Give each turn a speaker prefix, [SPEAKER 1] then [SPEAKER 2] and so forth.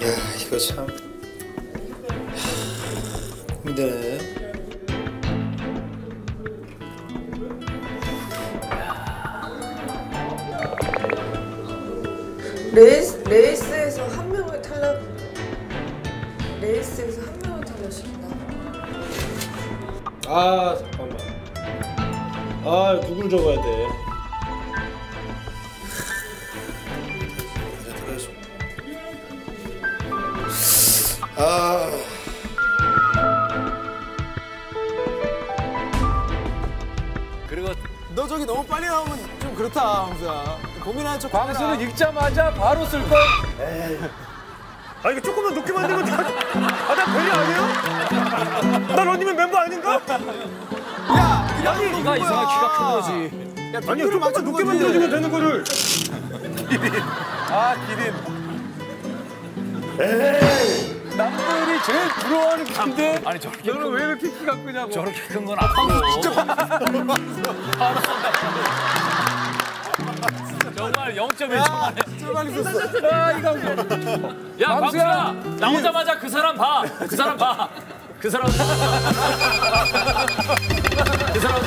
[SPEAKER 1] 이거 참 고민되네.
[SPEAKER 2] 레이스, 레이스에서 한 명을 탈락 레이스에서 한 명을 탈락시킨다
[SPEAKER 1] 아 잠깐만. 아 누굴 적어야 돼? 아.
[SPEAKER 3] 그리고
[SPEAKER 4] 너 저기 너무 빨리 나오면 좀 그렇다 항상 고민하는 척
[SPEAKER 3] 광수는 읽자마자 바로 쓸 걸.
[SPEAKER 5] 아 이거 조금만 높게 만들면 다, 아, 나 별일 아니에요? 나 런닝맨 멤버 아닌가?
[SPEAKER 4] 야
[SPEAKER 3] 야, 네가 이상하게 키가 큰 거지.
[SPEAKER 4] 야,
[SPEAKER 5] 아니요, 조금만 높게 만들어주면 되는 거를.
[SPEAKER 4] 아 기린
[SPEAKER 3] 남들이 제일 부러워하는 건데. 아니 저렇게 너는 왜 이렇게 키가 크냐고. 저렇게 큰 건 아프고. 진짜 정말 0.1초 만에.
[SPEAKER 4] 진짜 빨리 썼어
[SPEAKER 3] 아. 야, 광수야. 나오자마자 그 사람 봐. 그 사람 봐. 그 사람. 그 사람.